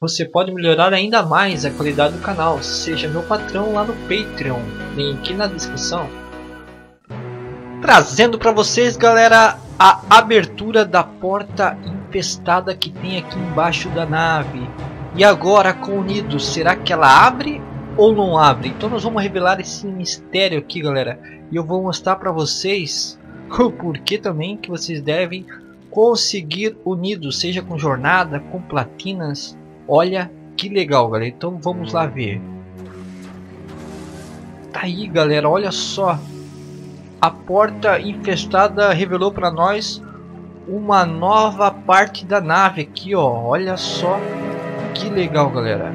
Você pode melhorar ainda mais a qualidade do canal, seja meu patrão lá no Patreon, link na descrição. Trazendo para vocês galera a abertura da porta infestada que tem aqui embaixo da nave. E agora com o Nido, será que ela abre ou não abre? Então nós vamos revelar esse mistério aqui galera. E eu vou mostrar para vocês o porquê também que vocês devem conseguir o Nido, seja com jornada, com platinas Olha que legal, galera. Então vamos lá ver. Tá aí, galera. Olha só. A porta infestada revelou para nós uma nova parte da nave aqui, ó. Olha só que legal, galera.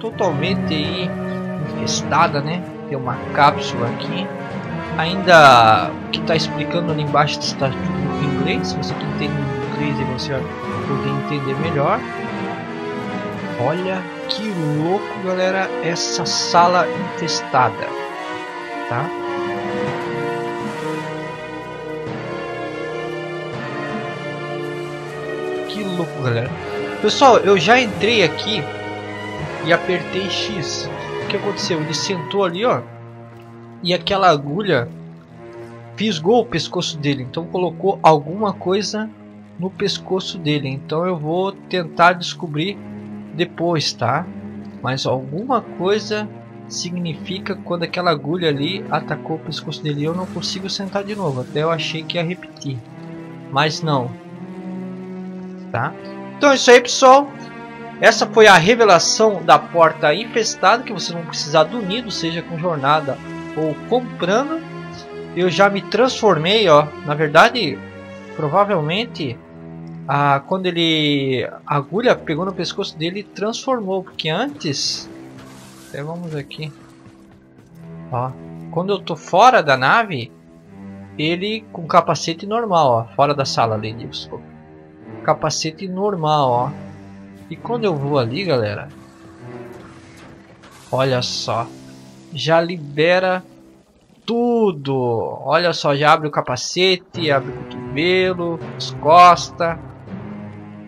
Totalmente aí infestada, né? Tem uma cápsula aqui. Ainda que está explicando ali embaixo está tudo em inglês. Se você entende inglês, você vai poder entender melhor. Olha que louco, galera, essa sala infestada, tá? Que louco, galera. Pessoal, eu já entrei aqui e apertei X. Que aconteceu? Ele sentou ali, ó, e aquela agulha fisgou o pescoço dele. Então colocou alguma coisa no pescoço dele. Então eu vou tentar descobrir depois, tá? Mas alguma coisa significa quando aquela agulha ali atacou o pescoço dele. Eu não consigo sentar de novo. Até eu achei que ia repetir. Mas não. Tá? Então é isso aí, pessoal. Essa foi a revelação da porta infestada. Que vocês vão precisar do nido, seja com jornada ou comprando. Eu já me transformei, ó. Na verdade, provavelmente ah, quando ele a agulha pegou no pescoço dele transformou porque antes até vamos aqui ó quando eu tô fora da nave ele com capacete normal ó fora da sala ali desculpa capacete normal ó e quando eu vou ali galera olha só já libera tudo olha só já abre o capacete abre o cotovelo as costas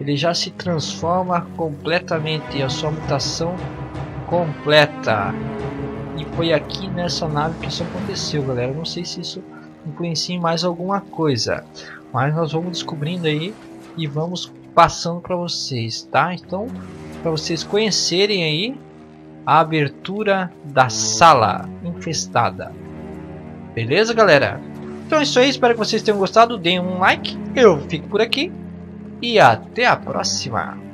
ele já se transforma completamente, a sua mutação completa. E foi aqui nessa nave que isso aconteceu, galera. Não sei se isso influencia em mais alguma coisa, mas nós vamos descobrindo aí e vamos passando para vocês, tá? Então, para vocês conhecerem aí a abertura da sala infestada. Beleza, galera? Então é isso aí, espero que vocês tenham gostado. Deem um like. Eu fico por aqui e até a próxima!